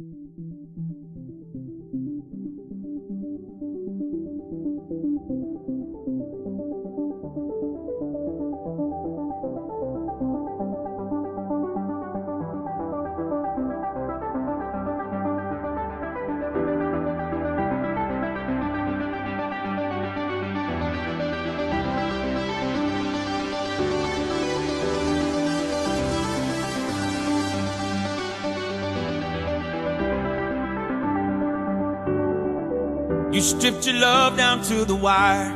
You stripped your love down to the wire.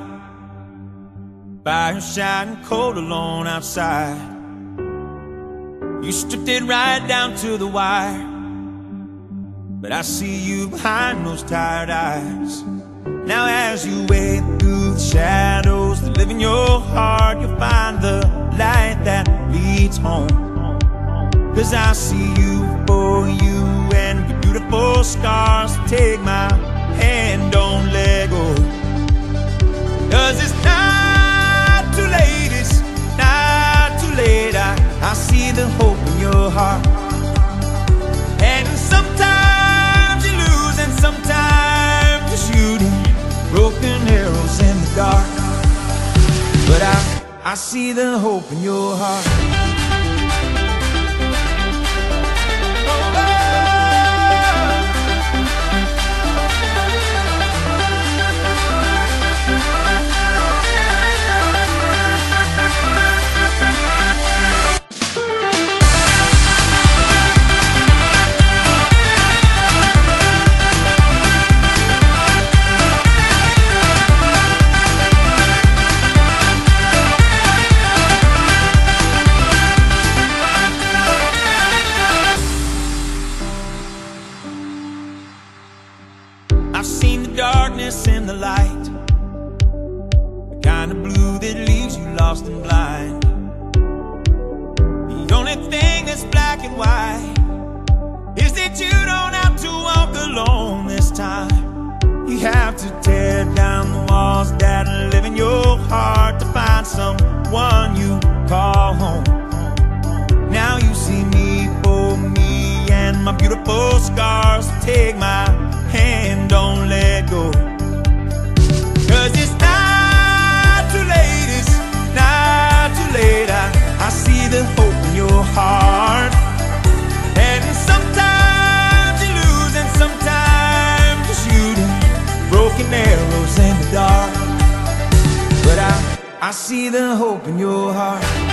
By your shining cold alone outside. You stripped it right down to the wire. But I see you behind those tired eyes. Now as you wade through the shadows That live in your heart You'll find the light that leads home. Cause I see you for you And your beautiful scars. Take my hand, I see the hope in your heart. I've seen the darkness in the light. The kind of blue that leaves you lost and blind. The only thing that's black and white Is that you don't have to walk alone this time. You have to tear down the walls that live in I see the hope in your heart.